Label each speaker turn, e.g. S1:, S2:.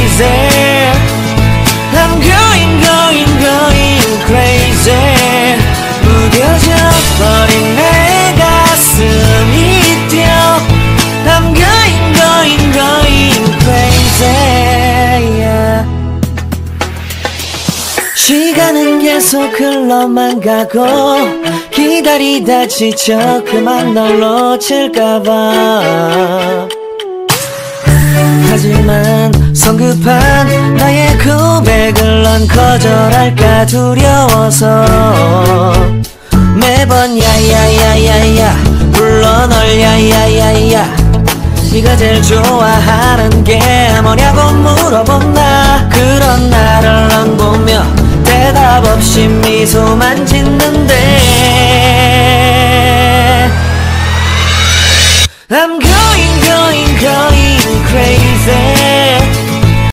S1: crazy I'm going going going crazy 무뎌져 버린 내 가슴이 뛰어 I'm going going going crazy yeah. 시간은 계속 흘러만 가고 기다리다 지쳐 그만 널 놓칠까봐 하지만 성급한 나의 고백을 넌 거절할까 두려워서 매번 야야야야야 불러 널 야야야야 네가 제일 좋아하는 게 뭐냐고 물어본다 그런 나를 안 보며 대답 없이 미소만 짓는데 I'm good.